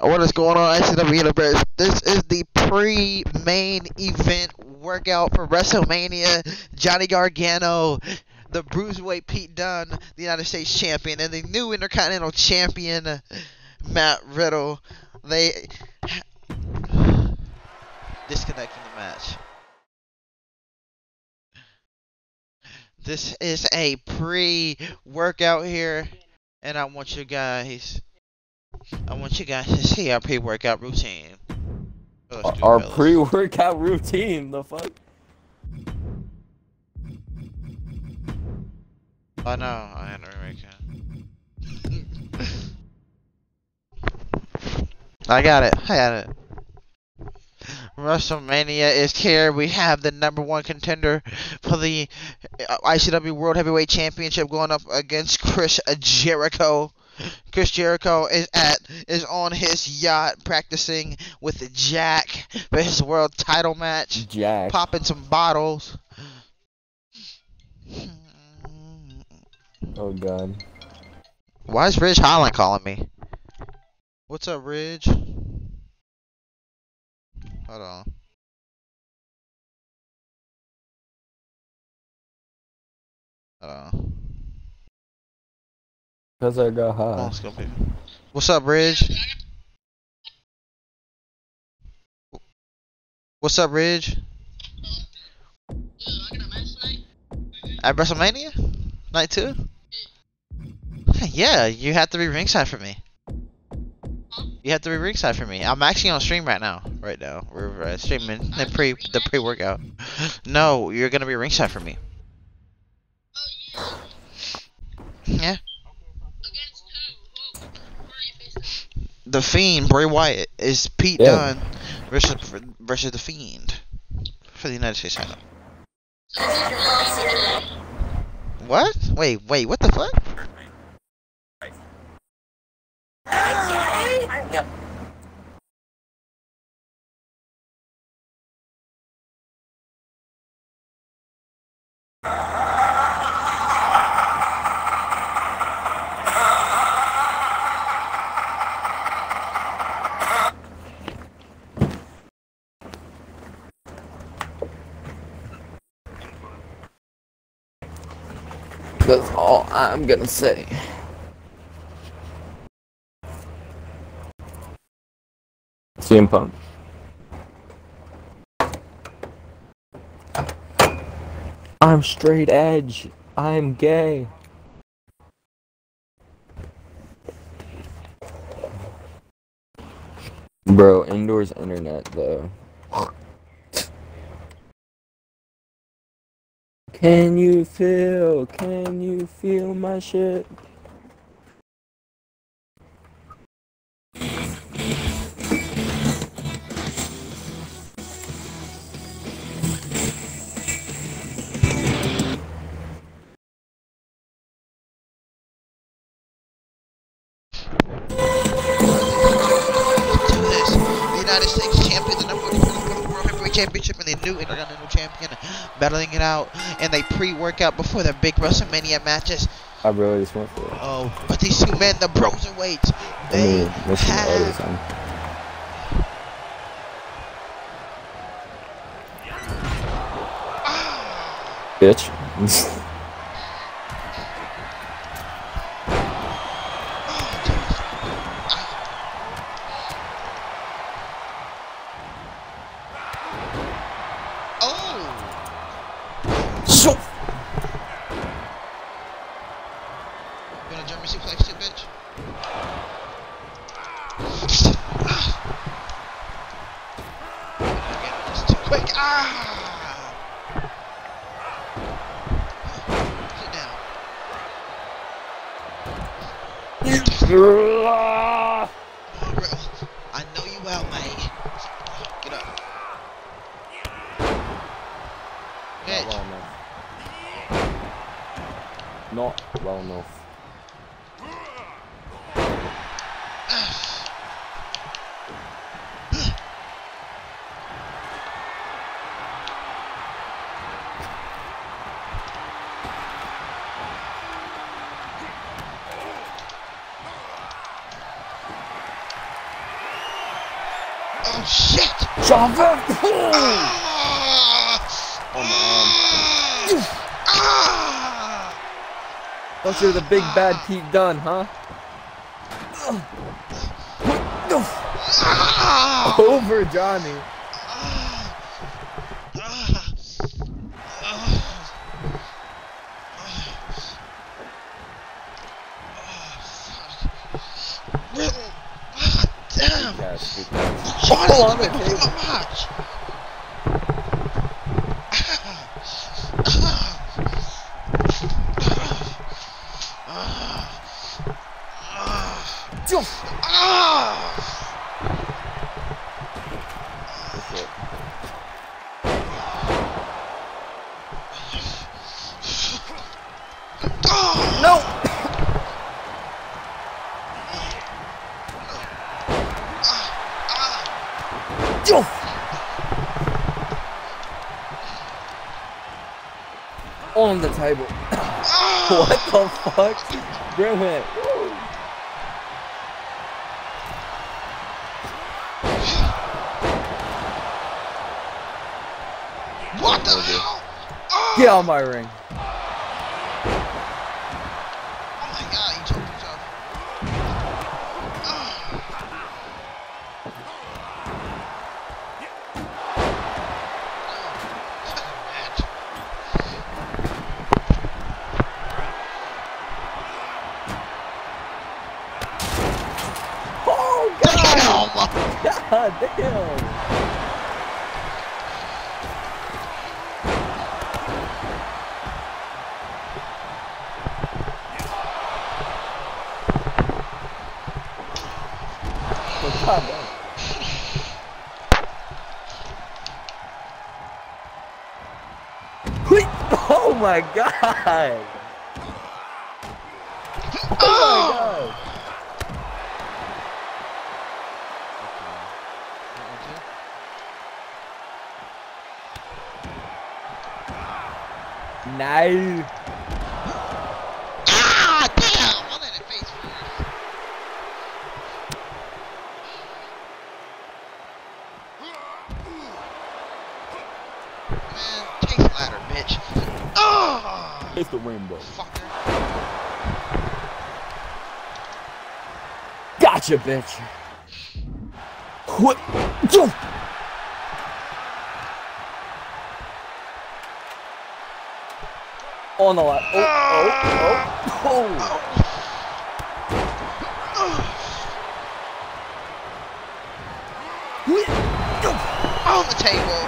What is going on, ICW Universe? This is the pre-main event workout for WrestleMania. Johnny Gargano, the Bruiserweight Pete Dunne, the United States Champion, and the new Intercontinental Champion, Matt Riddle. They disconnecting the match. This is a pre-workout here, and I want you guys I want you guys to see our pre-workout routine. Oh, Our pre-workout routine. The fuck? I know, I had to remake it. I got it, I got it. WrestleMania is here. We have the number one contender for the uh, ICW World Heavyweight Championship going up against Chris Jericho. Chris Jericho is at is on his yacht practicing with Jack for his world title match, Jack. popping some bottles. Oh god. Why is Ridge Holland calling me? What's up, Ridge? Hold on. Hold on. Cause I got high. let's go pick- What's up, Ridge? What's up, Ridge? At WrestleMania? Night two? Yeah, you have to be ringside for me. You have to be ringside for me. I'm actually on stream right now. Right now, we're uh, streaming the pre the pre workout. No, you're gonna be ringside for me. Yeah. The Fiend, Bray Wyatt, is Pete Yeah. Dunne versus versus the Fiend for the United States title. What? Wait, wait, what the fuck? That's all I'm gonna say. CM Punk. I'm straight edge. I'm gay. Bro, indoors internet though. Can you feel? Can you feel my shit? Championship, and the new Intercontinental Champion battling it out in a pre-workout before their big WrestleMania matches. I really just went for it. Oh, but these two men, the Broserweights, I they mean, listen to all this, have man. Ah. Bitch. Oh! so You wanna German suplex too, bitch? Again, it's too quick. Ah! Sit down. I know you well, mate. Get up. Not well enough. Not well enough. Java! Ah! Oh my Ah! Thought you were the big bad Pete Dunne, huh? Over Johnny. Damn! Yes, good catch. Johnny, Oh, on the you been table. so much. Ah! That's it. Ah! No! On the table. What the fuck? Bro went. What the hell? Get out of my ring. Damn! Oh my god! No! Ah, damn! I let it face first. Man, chase ladder, bitch. Ah! It's the rainbow. Fucker. Gotcha, bitch! What? On the left. Oh, oh, oh, oh! On the table.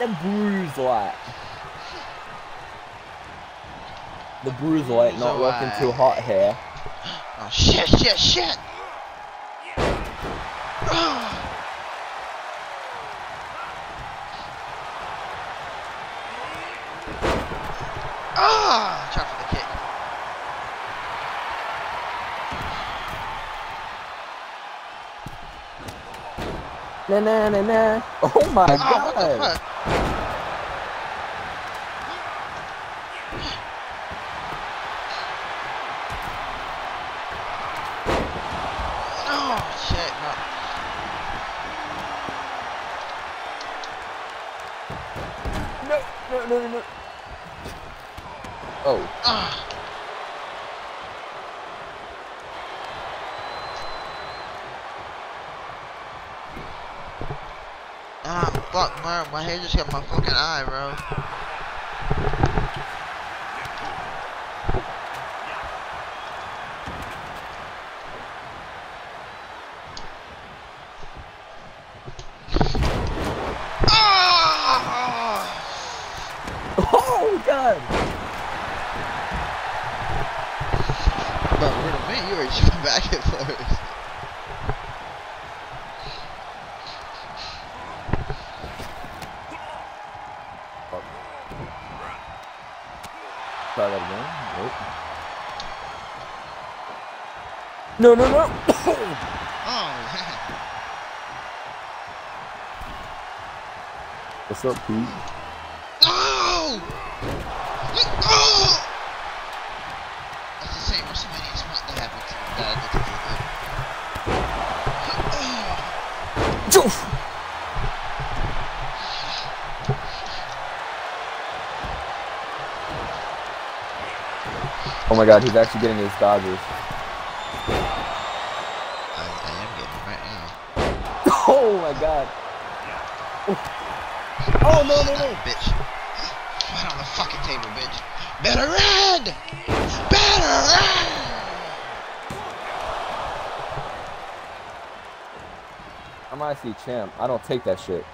The bruise light. The bruise light not working too hot here. Oh shit, shit, shit. Oh. Ah. Try for the kick. Na na na na. Oh my Oh, god. Oh shit, no. No, no, no, no, no. Oh. Ah. Ah, fuck, man. My head just got my fucking eye, bro. Ah! Oh god. But wait a minute, you were first. Fuck. Try that again. Nope. No, no, no. Oh, man. What's up, Pete? Oh! Oh! That's the same WrestleMania spot that happened to that I did to Oh my god, he's actually getting his Dodgers. I, I am getting right now. Oh my god. Oh no no no. Bitch. Right on the fucking table, bitch. Better red! Better red! I'm IC champ. I don't take that shit.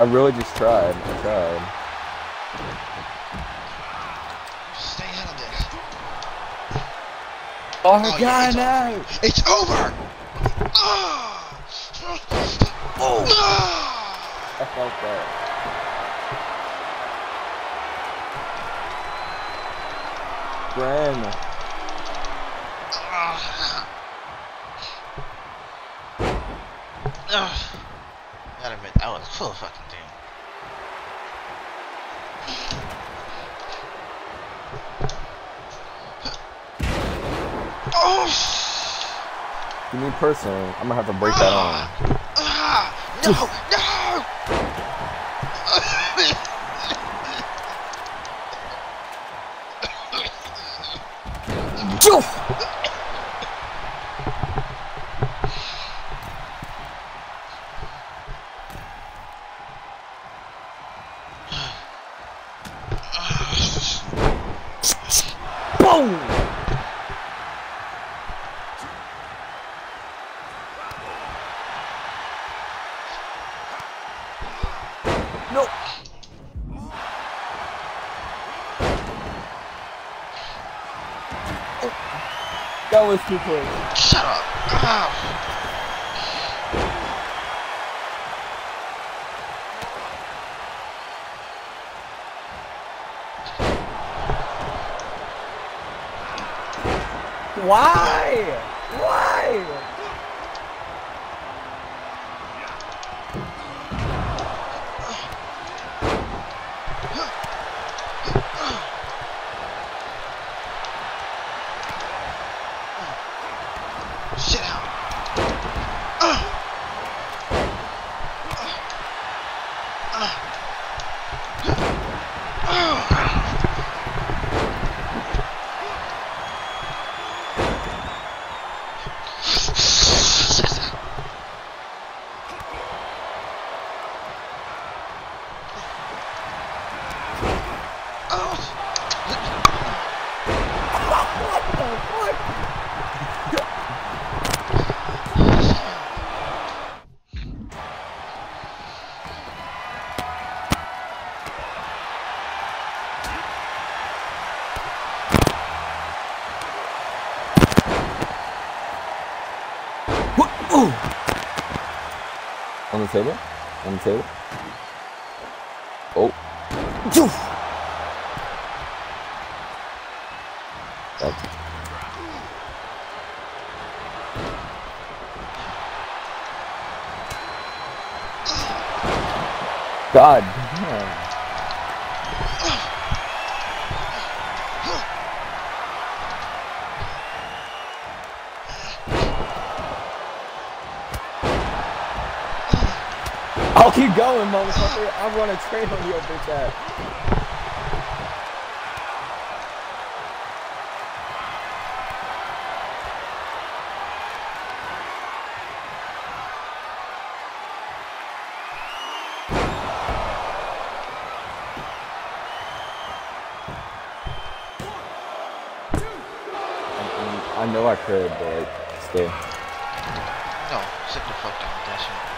I really just tried. I tried. Stay out of this. Oh, Oh, my yeah, god, it's no! It's over! Ah! Oh. Ah! I felt that. Bren. Ah! Ah! Gotta admit, that was full fucking Oh! You mean personally, I'm gonna have to break that on. no, No! Boom! That was too close. Shut up! Ah! Why? Why? Sit down. Ah! On the table? On the table? Oh. God I'll keep going, motherfucker. I want to train on your bitch ass. I, know I could, but like, still. No, sit the fuck down with that shit.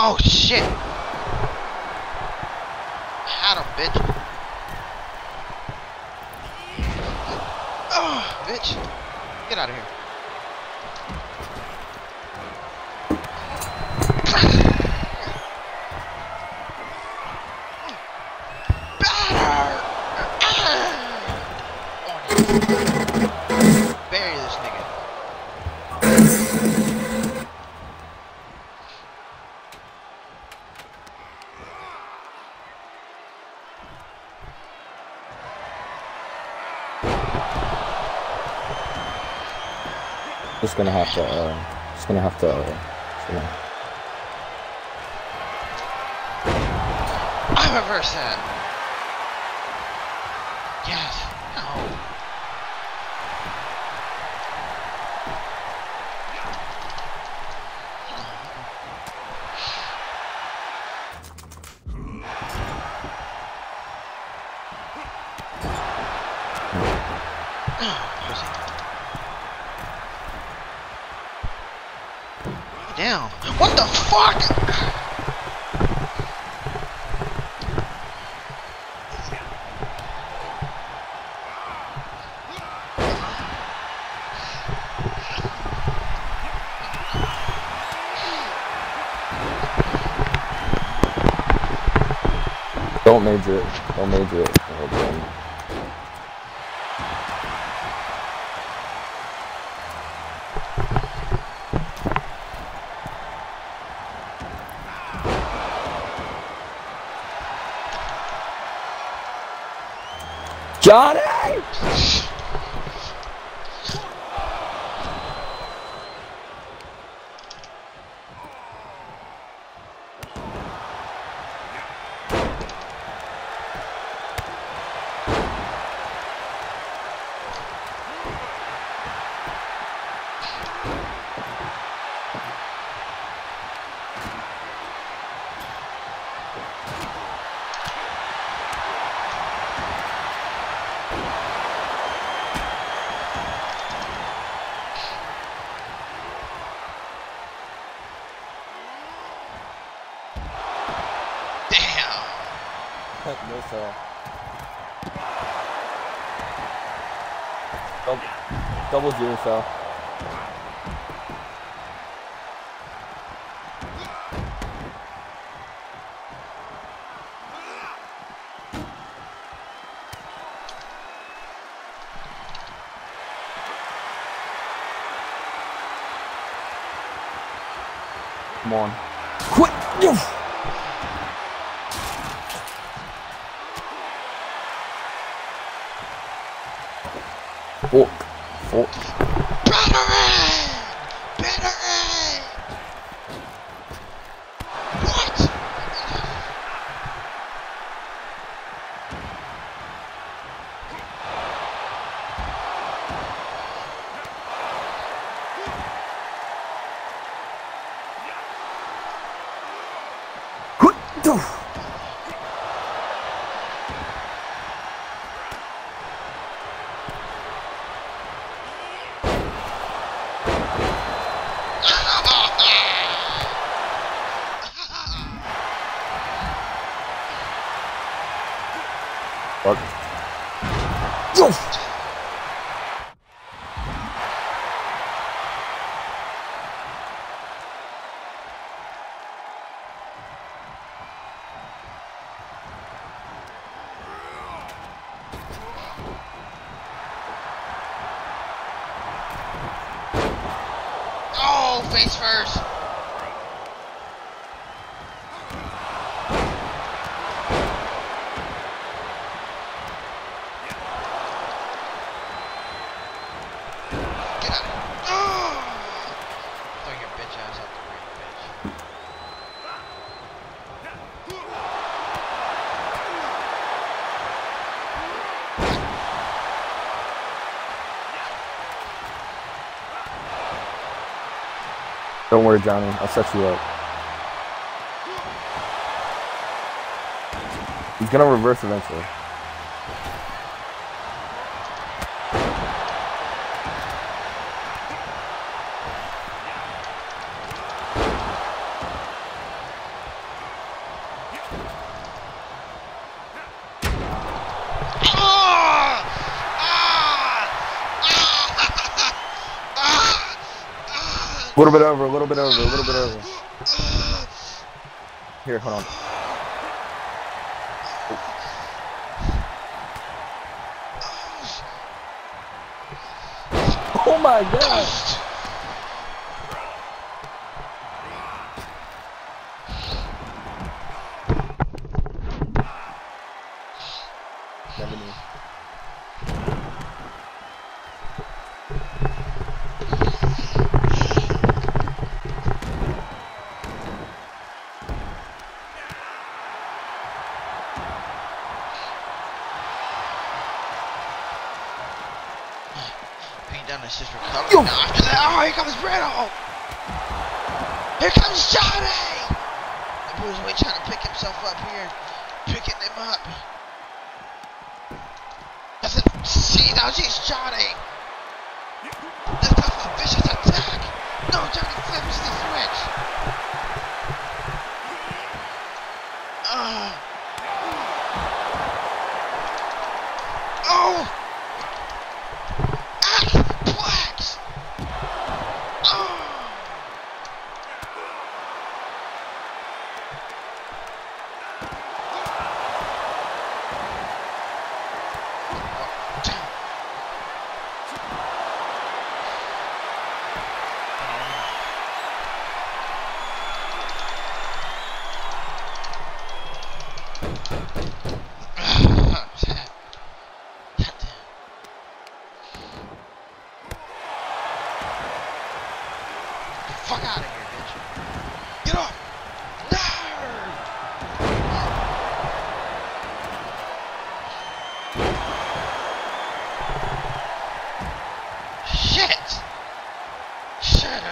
Oh shit! Had him, bitch. Oh, bitch. Get out of here. Better! Gonna have to, uh, just gonna have to, uh, just gonna- I reverse that. Yes. No. What the fuck? Don't major it. Don't major it. Johnny! No sir. Double, double zero cell. Come on. Quit! Fork. Fork. Battery! Battery! What? Fuck. Oh, face first. Get out. Oh! Throw your bitch ass out the ring, bitch. Don't worry, Johnny. I'll set you up. He's gonna reverse eventually. Ah! Ah! Ah! Ah! Ah! A little bit over, a little bit over, a little bit over. Here, hold on. Oh my god! Dunne is just recovering now after that. Oh, here comes Riddle. Here comes Johnny. The Bruiserweight trying to pick himself up here. Picking him up. That's it. See, now she's Johnny. This is a vicious attack. No, Johnny flips the switch. Uh. Oh! Plex! Oh! Fuck out of here, bitch. Get off! No! Shit! Shit!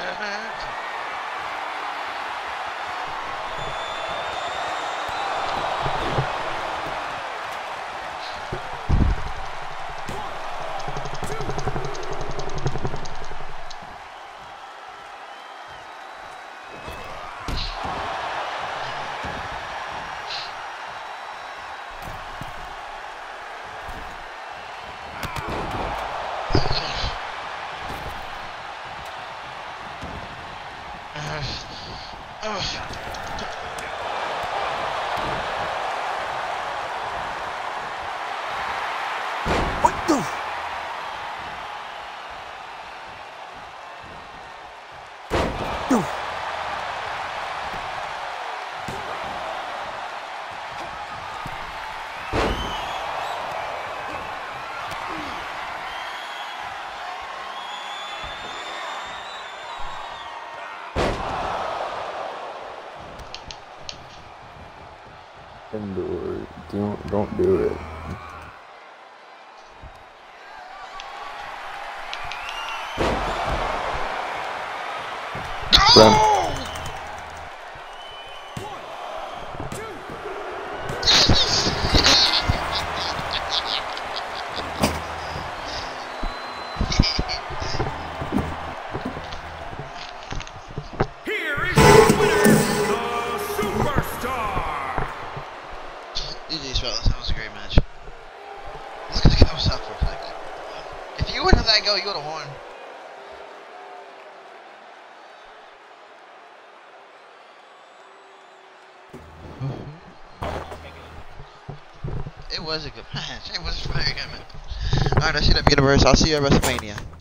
What the? Go! Was a good match. It was a very good match. Alright, that's it, Universe. I'll see you at WrestleMania.